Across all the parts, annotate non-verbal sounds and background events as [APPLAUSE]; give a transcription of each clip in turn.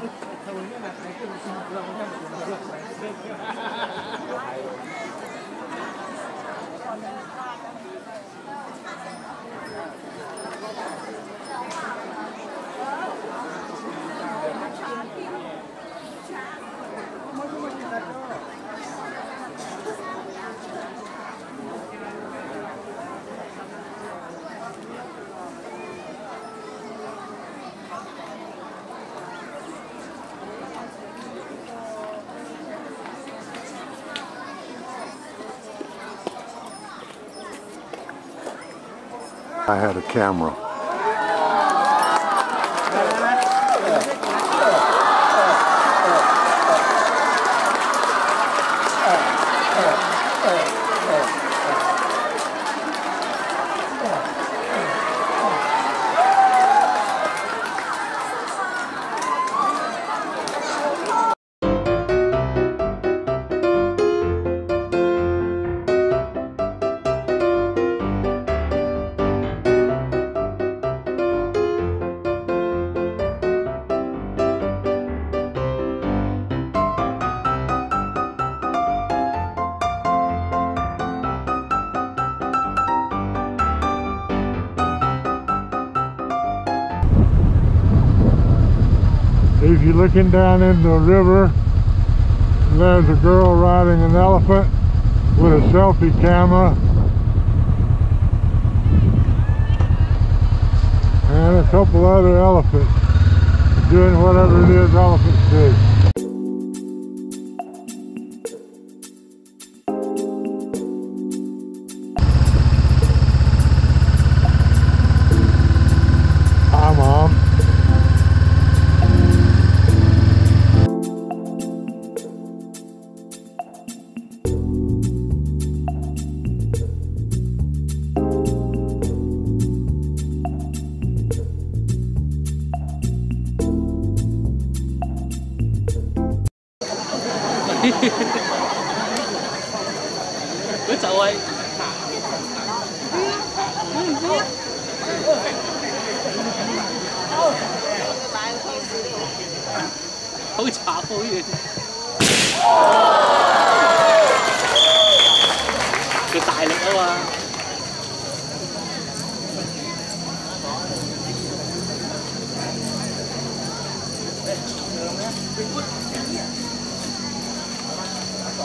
他后面那孩子是黑龙 I had a camera. if you're looking down into the river, there's a girl riding an elephant with a selfie camera. And a couple other elephants doing whatever it is elephants do. Cứ chậu ơi Hấu chả hấu gì Cái tài lực đó mà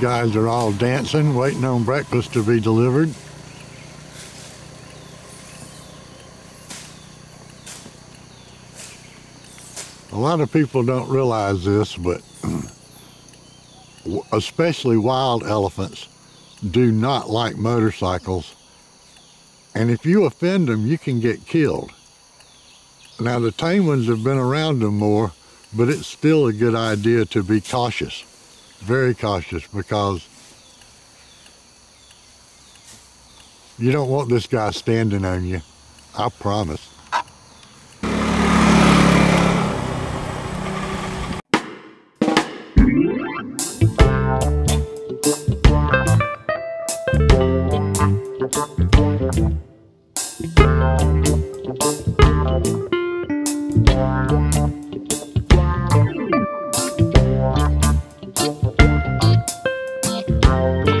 guys are all dancing, waiting on breakfast to be delivered. A lot of people don't realize this, but [CLEARS THROAT] especially wild elephants do not like motorcycles. And if you offend them, you can get killed. Now the tame ones have been around them more, but it's still a good idea to be cautious very cautious because you don't want this guy standing on you. I promise. Bye.